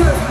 Two.